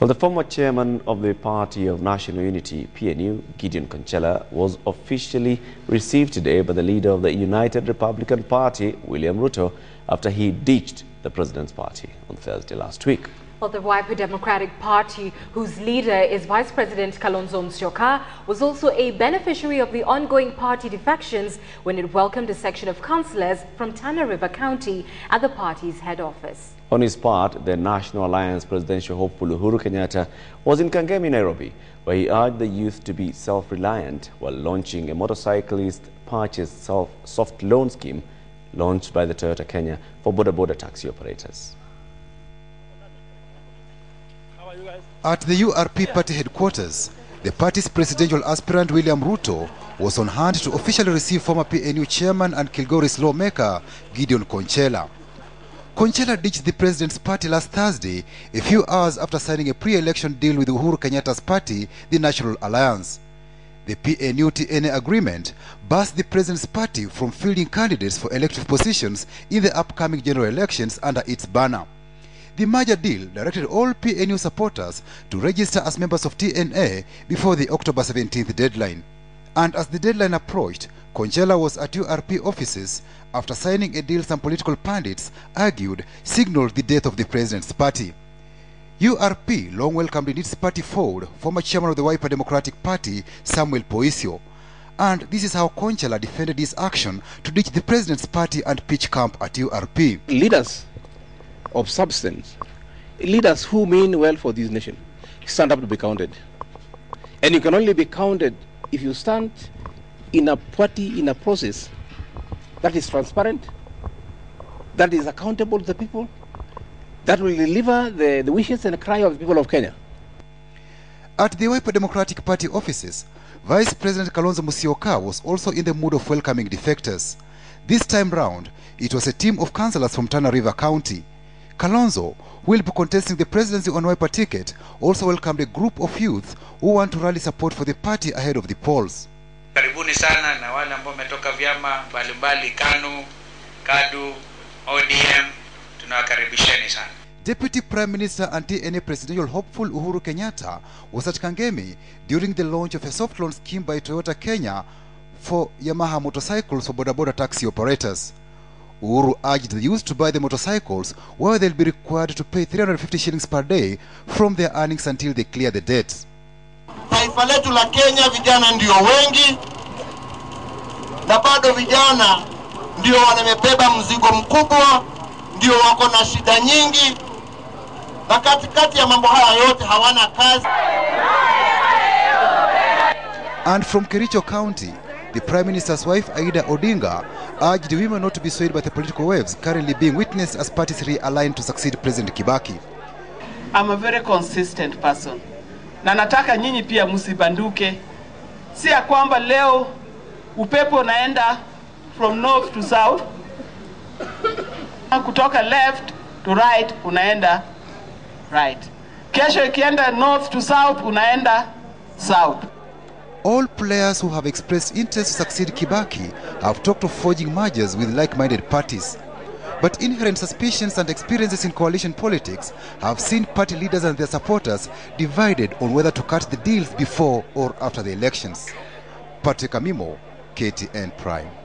Well, the former chairman of the Party of National Unity, PNU, Gideon Konchellah, was officially received today by the leader of the United Republican Party, William Ruto, after he ditched the president's party on Thursday last week. Well, the Wiper Democratic Party, whose leader is Vice President Kalonzo Musyoka, was also a beneficiary of the ongoing party defections when it welcomed a section of councillors from Tana River County at the party's head office. On his part, the National Alliance presidential hopeful Uhuru Kenyatta was in Kangemi, Nairobi, where he urged the youth to be self-reliant while launching a motorcyclist purchase soft loan scheme launched by the Toyota Kenya for boda boda taxi operators. At the URP party headquarters, the party's presidential aspirant William Ruto was on hand to officially receive former PNU chairman and Kilgoris lawmaker Gideon Konchellah. Konchellah ditched the president's party last Thursday, a few hours after signing a pre-election deal with Uhuru Kenyatta's party, the National Alliance. The PNU-TNA agreement bars the president's party from fielding candidates for elective positions in the upcoming general elections under its banner. The merger deal directed all PNU supporters to register as members of TNA before the October 17th deadline. And as the deadline approached, Konchellah was at URP offices after signing a deal some political pundits argued signaled the death of the president's party. URP long welcomed in its party fold former chairman of the Wiper Democratic Party, Samuel Poghisio. And this is how Konchellah defended his action to ditch the president's party and pitch camp at URP. Leaders of substance, leaders who mean well for this nation, stand up to be counted. And you can only be counted if you stand in a party, in a process that is transparent, that is accountable to the people, that will deliver the, the wishes and the cry of the people of Kenya. At the Wiper Democratic Party offices, Vice President Kalonzo Musyoka was also in the mood of welcoming defectors. This time round, it was a team of councillors from Tana River County. Kalonzo, who will be contesting the presidency on Wiper ticket, also welcomed a group of youth who want to rally support for the party ahead of the polls. Karibuni sana na wale ambao wametoka vyama mbalimbali KANU, KADU, ODM, tunawakaribisheni sana. Deputy Prime Minister and TNA presidential hopeful Uhuru Kenyatta was at Kangemi during the launch of a soft loan scheme by Toyota Kenya for Yamaha motorcycles for border taxi operators. Uhuru urged the youth to buy the motorcycles where they'll be required to pay 350 shillings per day from their earnings until they clear the debt. Taifa letu la Kenya vijana ndio wengi, na bado vijana ndio wamebeba mzigo mkubwa, ndio wako na shida nyingi, na katikati ya mambo haya yote hawana kazi. And from Kericho County, the Prime Minister's wife Aida Odinga urged women not to be swayed by the political waves currently being witnessed as parties realign to succeed President Kibaki. I'm a very consistent person na nataka nyinyi pia msibanduke. Si ya kwamba leo upepo unaenda from north to south, kutoka left to right unaenda right, kesho ikienda north to south unaenda south. All players who have expressed interest to succeed Kibaki have talked of forging mergers with like-minded parties. But inherent suspicions and experiences in coalition politics have seen party leaders and their supporters divided on whether to cut the deals before or after the elections. Patrick Amimo, KTN Prime.